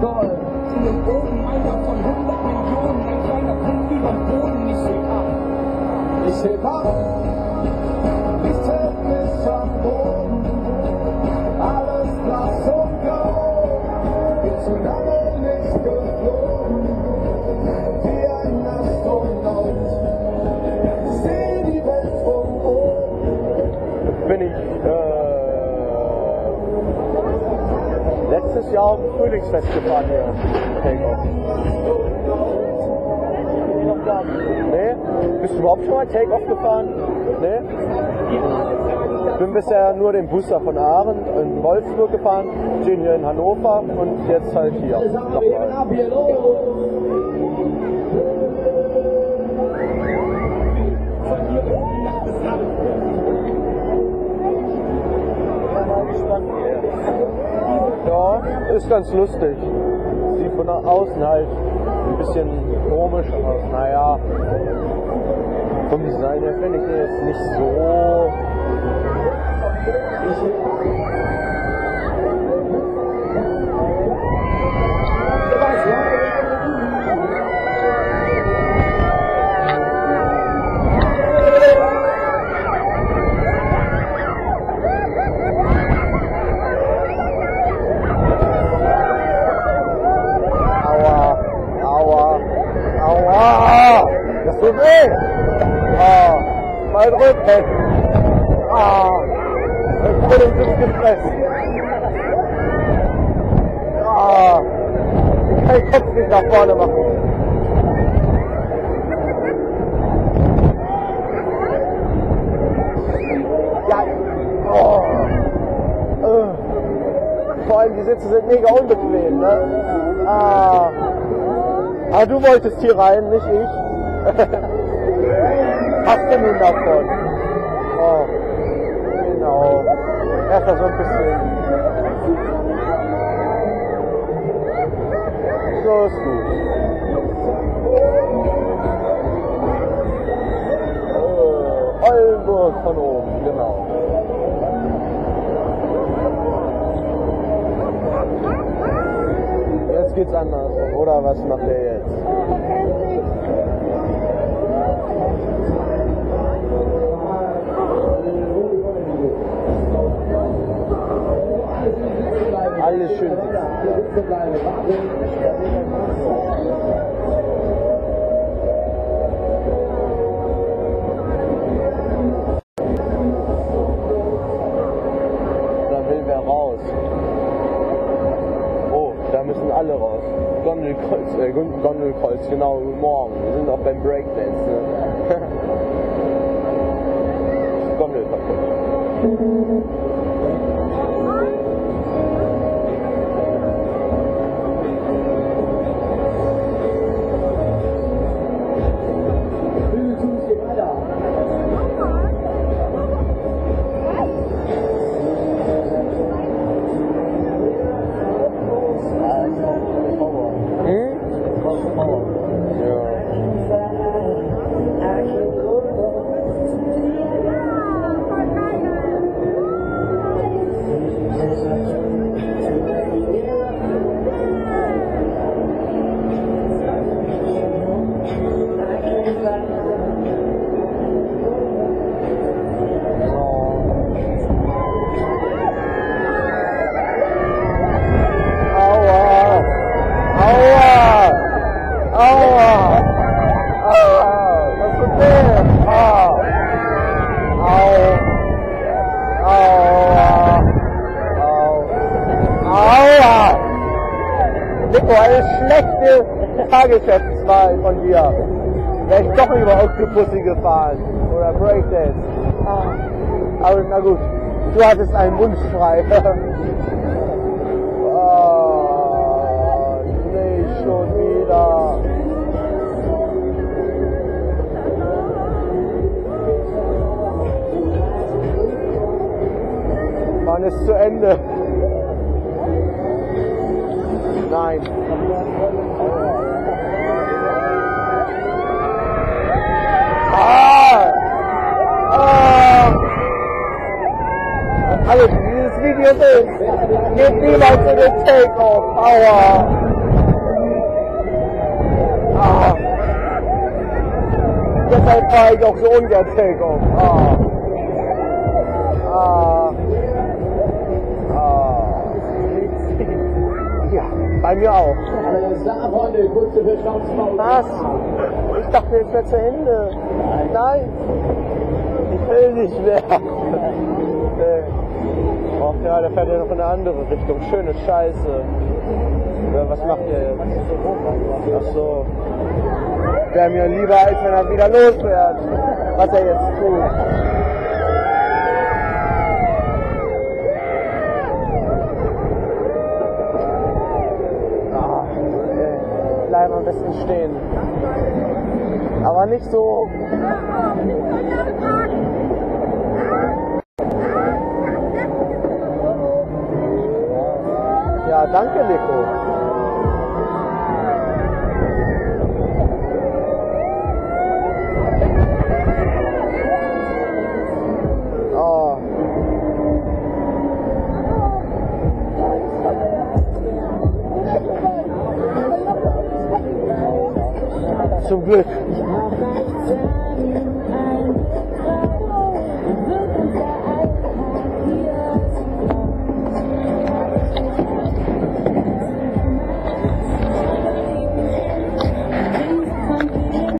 at. In dem Boden meiner von 100 Millionen, ein kleiner Punkt über dem Boden, ich heb ab. Ich ab. Jahr auf dem Frühlingsfest gefahren hier. Takeoff. Nee? Bist du überhaupt schon mal Takeoff gefahren? Nee? Ich bin bisher nur den Booster von Aachen in Wolfsburg gefahren, den hier in Hannover und jetzt halt hier. Nochmal. Ist ganz lustig. Sieht von außen halt ein bisschen komisch aus. Naja, vom Design her finde ich den jetzt nicht so. Aua, aua, aua! Das tut weh! Ah, mein Rücken! Ah, ich bin im Sitz gepresst! Ah, ich kann den Kopf nicht nach vorne machen. Ja, oh. Vor allem die Sitze sind mega unbequem, ne? Ah. Aber du wolltest hier rein, nicht ich. Hast du nun davon? Oh. Genau. Erstmal so ein bisschen. So ist gut. Äh, Oldenburg von oben, genau. Jetzt geht's anders. Oder was macht er jetzt? Sitzen bleiben, Da will wer raus. Oh, da müssen alle raus. Gondelkreuz, äh, Gon- Gondelkreuz, genau, Morgen. Wir sind auch beim Breakdance, ne? Gondel Nico, eine schlechte Tagesschäftswahl von dir. Wäre ich doch lieber Octopussy gefahren. Oder Breakdance. Ah. Aber na gut, du hattest einen Wunsch Mann ist zu Ende. Nein. Ah! Ah! Alles dieses Video ist. Geht niemals in den Takeoff. Aua! Ah! Deshalb fahre ich auch so ungern Takeoff. Ah! Bei mir auch. Was? Ich dachte, jetzt wäre zu Ende. Nein. Ich will nicht mehr. Nee. Ach ja, der fährt ja noch in eine andere Richtung. Schöne Scheiße. Ja, was macht der jetzt? Ach so. Wäre mir lieber, als wenn er wieder losfährt. Was er jetzt tut. Ah, ey. Am besten stehen. Aber nicht so. Ja, danke, Nico. so good.